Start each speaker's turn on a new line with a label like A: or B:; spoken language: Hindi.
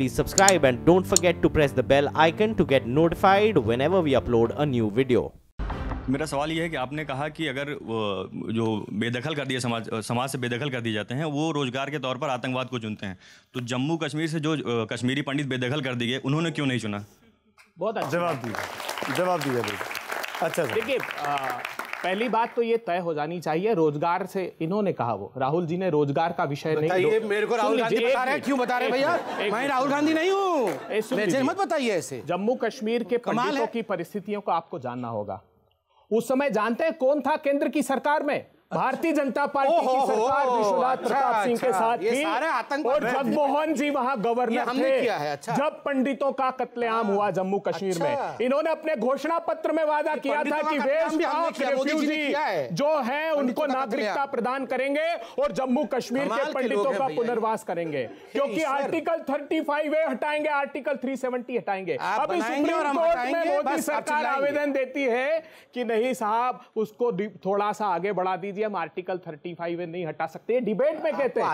A: please subscribe and don't forget to press the bell icon to get notified whenever we upload a new video.
B: मेरा सवाल ये है कि आपने कहा कि अगर वो जो बेदखल कर दिए समाज समाज से बेदखल कर दिए जाते हैं वो रोज़गार के तौर पर आतंकवाद को चुनते हैं। तो जम्मू कश्मीर से जो कश्मीरी पंडित बेदखल कर दिए उन्होंने क्यों नहीं चुना?
C: बहुत अच्छा।
D: जवाब दीजिए जवाब भाई अच्छा
C: देखिए पहली बात तो ये तय हो जानी चाहिए रोज़गार से इन्होंने कहा वो। राहुल जी ने रोज़गार का विषय नहीं
E: बताइए मेरे को राहुल गांधी बता रहे क्यों बता रहे भैया? मैं राहुल गांधी नहीं हूँ। मत बताइए ऐसे।
C: जम्मू कश्मीर के पंडितों की परिस्थितियों को आपको जानना होगा। उस समय जानते हैं कौन था केंद्र की सरकार में? भारतीय जनता पार्टी की सरकार विश्वनाथ
E: अच्छा,
C: प्रताप सिंह के
E: अच्छा,
C: साथ थी और
E: हैं।
C: जगमोहन जी वहाँ गवर्नर थे
E: किया है, अच्छा।
C: जब पंडितों का कत्लेआम हुआ जम्मू कश्मीर
E: अच्छा।
C: में इन्होंने अपने घोषणा पत्र में वादा किया था कि waste of
E: Modi ji
C: refugee
E: है।
C: जो है उनको नागरिकता प्रदान करेंगे और जम्मू कश्मीर के पंडितों का पुनर्वास करेंगे क्योंकि। आर्टिकल 35 ए हटाएँगे आर्टिकल 370 हटाएँगे
E: आप
C: अभी सुप्रीम कोर्ट में मोदी सरकार आवेदन देती है कि नहीं साहब उसको थोड़ा सा आगे बढ़ा दीजिए हम आर्टिकल 35 में नहीं हटा सकते। डिबेट में कहते हैं